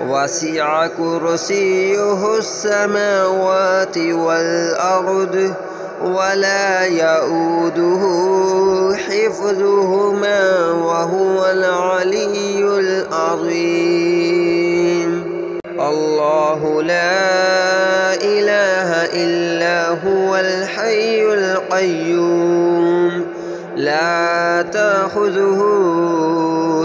وسع كرسيه السماوات والأرض ولا يؤوده حفظهما وهو العلي العظيم. الله لا إله إلا هو الحي القيوم. لا تأخذه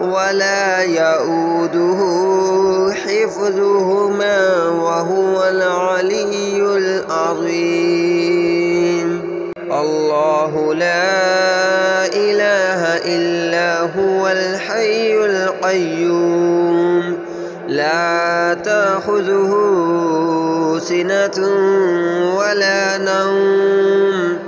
ولا يؤوده حفظهما وهو العلي العظيم. الله لا إله إلا هو الحي القيوم. لا تأخذه سنة ولا نوم.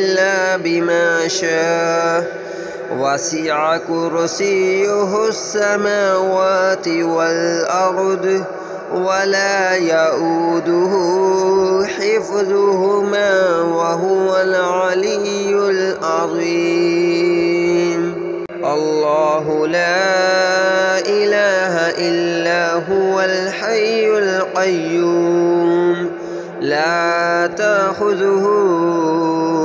بما شاء. وسع كرسيه السماوات والأرض ولا يؤوده حفظهما وهو العلي العظيم. الله لا إله إلا هو الحي القيوم. لا تأخذه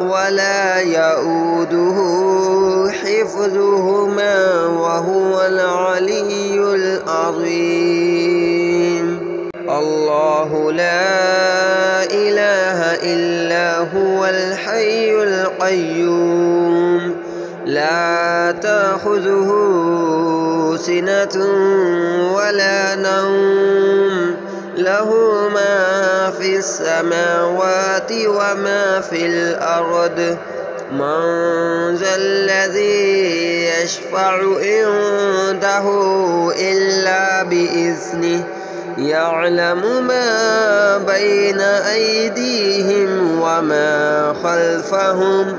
ولا يؤوده حفظهما وهو العلي العظيم. الله لا إله إلا هو الحي القيوم. لا تأخذه سنة ولا نوم. له ما في السماوات وما في الأرض. من ذا الذي يشفع عنده إلا بإذنه يعلم ما بين أيديهم وما خلفهم.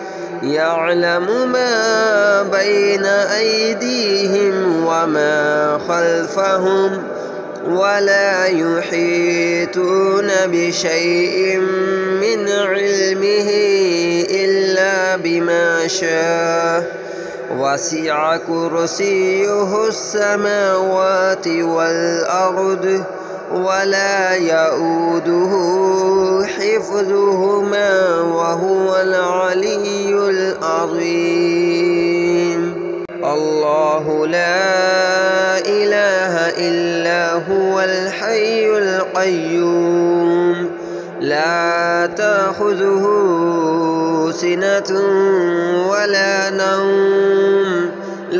يعلم ما بين أيديهم وما خلفهم ولا يحيطون بشيء من علمه إلا بما شاء. وسع كرسيه السماوات والأرض ولا يؤوده حفظهما وهو العلي العظيم. الله لا إله إلا هو الحي القيوم. لا تأخذه سنة ولا نوم.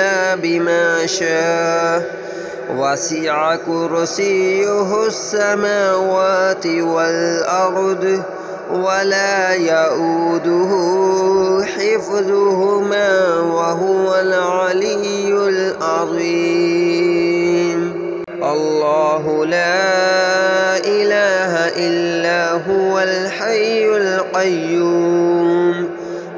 إلا بما شاء وسع كرسيه السماوات والأرض ولا يؤوده حفظهما وهو العلي العظيم. الله لا إله إلا هو الحي القيوم.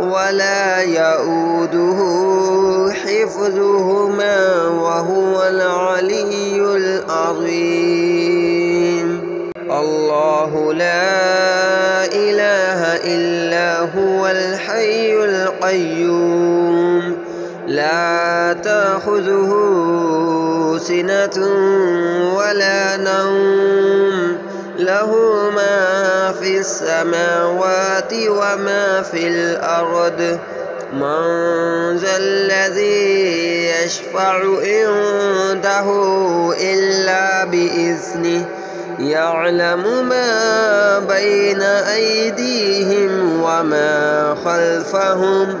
ولا يؤوده حفظهما وهو العلي العظيم. الله لا إله إلا هو الحي القيوم. لا تأخذه سنة ولا نوم. له ما في السماوات وما في الأرض. من ذا الذي يشفع عنده إلا بإذنه يعلم ما بين أيديهم وما خلفهم.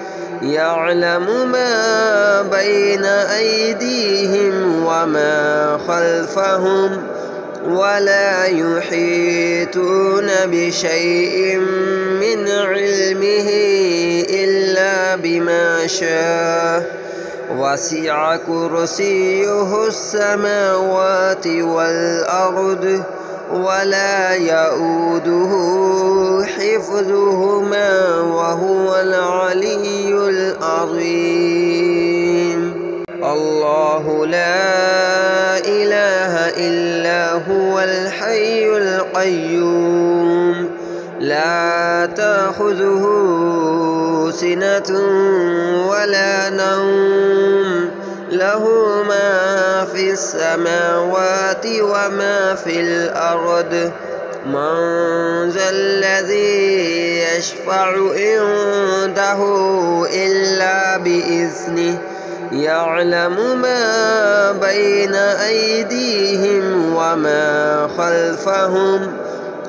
يعلم ما بين أيديهم وما خلفهم ولا يحيطون بشيء من علمه إلا بما شاء. وسع كرسيه السماوات والأرض ولا يؤوده حفظهما وهو العلي العظيم. الله لا إله إلا هو الحي القيوم. لا تأخذه سنة ولا نوم. له ما في السماوات وما في الأرض. من ذا الذي يشفع عنده إلا بإذنه يعلم ما بين أيديهم وما خلفهم.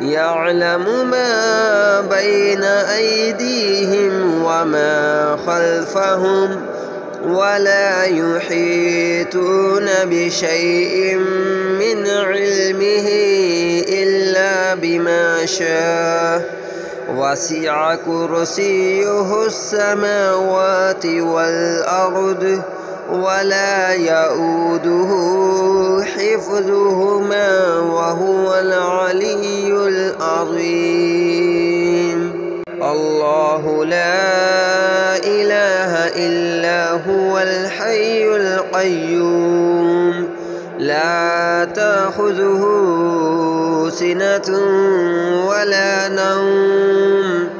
يعلم ما بين أيديهم وما خلفهم ولا يحيطون بشيء من علمه إلا بما شاء. وسع كرسيه السماوات والأرض ولا يؤوده حفظهما وهو العلي العظيم. الله لا إله إلا هو الحي القيوم. لا تأخذه سنة ولا نوم.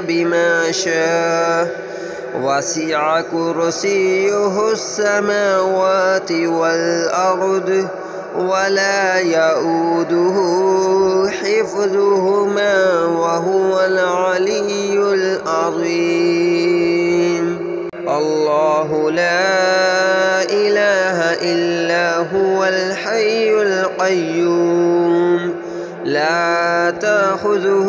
بما شاء وسع كرسيه السماوات والأرض ولا يؤوده حفظهما وهو العلي العظيم الله لا إله إلا هو الحي القيوم لا تأخذه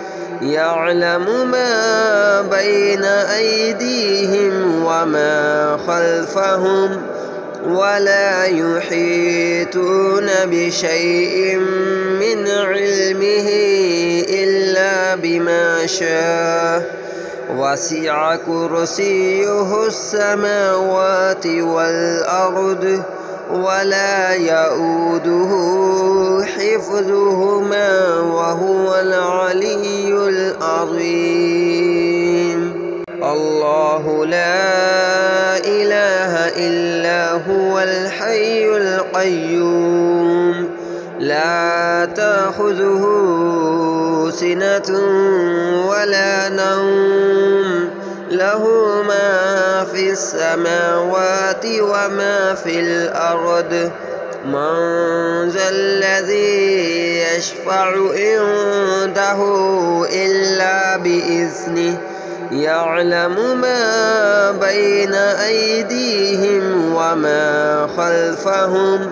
يعلم ما بين أيديهم وما خلفهم ولا يحيطون بشيء من علمه إلا بما شاء. وسع كرسيه السماوات والأرض ولا يؤوده حفظهما وهو العلي العظيم. الله لا إله إلا هو الحي القيوم. لا تأخذه سنة ولا نوم. له ما في السماوات وما في الأرض. من ذا الذي يشفع عنده إلا بإذنه يعلم ما بين أيديهم وما خلفهم.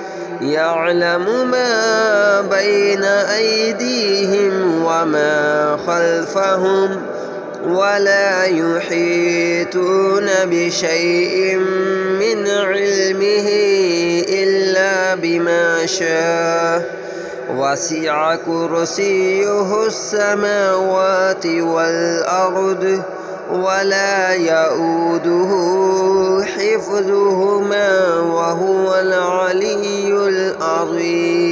يعلم ما بين أيديهم وما خلفهم ولا يحيطون بشيء من علمه إلا بما شاء. وسع كرسيه السماوات والأرض ولا يؤوده حفظهما وهو العلي العظيم.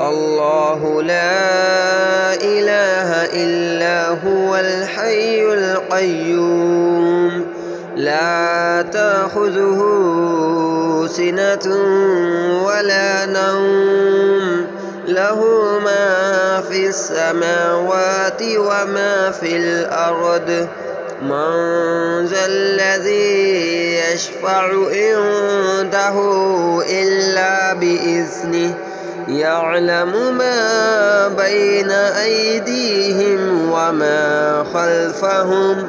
الله لا إله إلا هو الحي القيوم. لا تأخذه سنة ولا نوم. له ما في السماوات وما في الأرض. من ذا الذي يشفع عنده إلا بإذنه يعلم ما بين أيديهم وما خلفهم.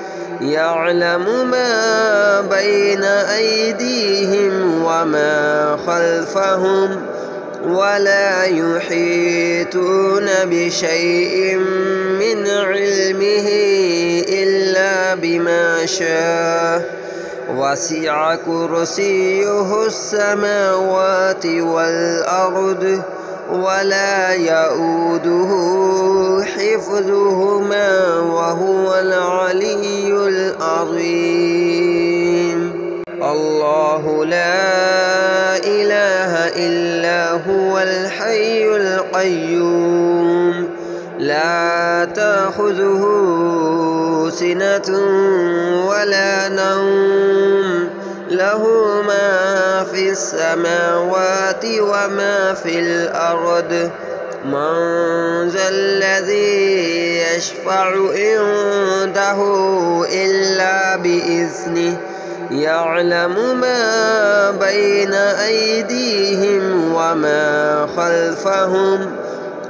يعلم ما بين أيديهم وما خلفهم ولا يحيطون بشيء من علمه إلا بما شاء. وسع كرسيه السماوات والأرض ولا يؤوده حفظهما وهو العلي العظيم. الله لا إله إلا هو الحي القيوم. لا تأخذه سنة ولا نوم. له ما في السماوات وما في الأرض. من ذا الذي يشفع عنده إلا بإذنه يعلم ما بين أيديهم وما خلفهم.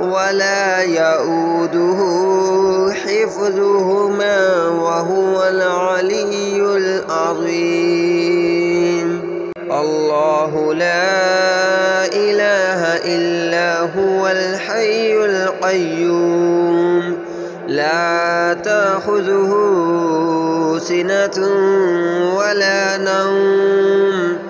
ولا يؤوده حفظهما وهو العلي العظيم. الله لا إله إلا هو الحي القيوم. لا تأخذه سنة ولا نوم.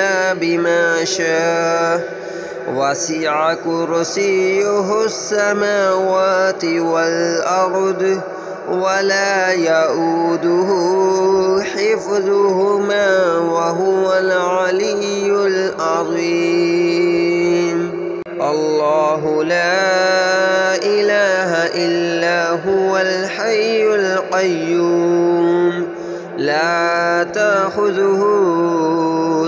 إلا بما شاء وسع كرسيه السماوات والأرض ولا يؤوده حفظهما وهو العلي العظيم الله لا إله إلا هو الحي القيوم لا تأخذه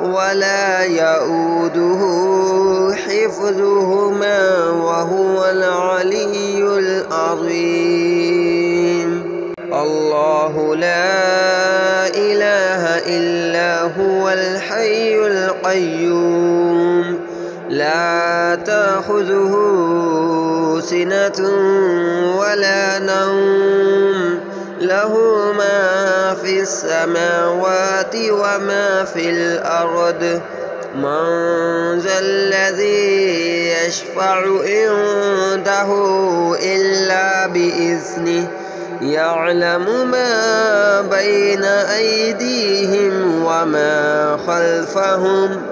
ولا يؤوده حفظهما وهو العلي العظيم. الله لا إله إلا هو الحي القيوم. لا تأخذه سنة ولا نوم. له ما في السماوات وما في الأرض. من ذا الذي يشفع عنده إلا بإذنه يعلم ما بين أيديهم وما خلفهم.